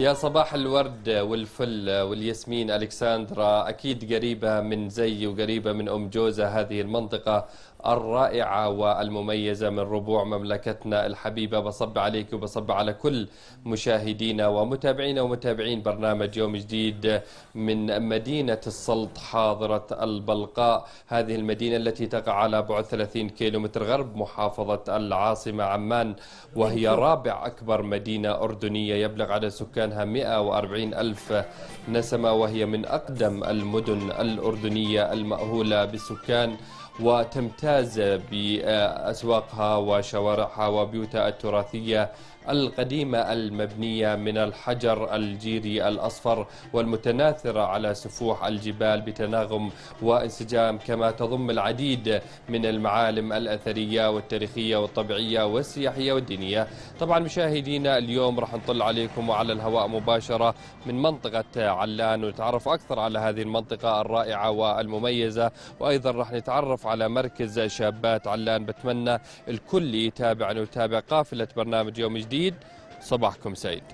يا صباح الورد والفل والياسمين ألكساندرا أكيد قريبة من زي وقريبة من أم جوزة هذه المنطقة الرائعة والمميزة من ربوع مملكتنا الحبيبة. بصب عليك وبصب على كل مشاهدينا ومتابعينا ومتابعين برنامج يوم جديد من مدينة السلط حاضرة البلقاء. هذه المدينة التي تقع على بعد 30 كيلومتر غرب محافظة العاصمة عمان وهي رابع أكبر مدينة أردنية يبلغ عدد سكانها 140 ألف نسمة وهي من أقدم المدن الأردنية المأهولة بالسكان وتمتاز بأسواقها وشوارعها وبيوتها التراثية القديمة المبنية من الحجر الجيري الأصفر والمتناثرة على سفوح الجبال بتناغم وانسجام كما تضم العديد من المعالم الأثرية والتاريخية والطبيعية والسياحية والدينية. طبعا مشاهدينا اليوم راح نطل عليكم وعلى الهواء مباشرة من منطقة علان ونتعرف أكثر على هذه المنطقة الرائعة والمميزة. وأيضا راح نتعرف على مركز شابات علان. بتمنى الكل يتابعنا ويتابع قافلة برنامج يوم جديد. صباحكم سعيد.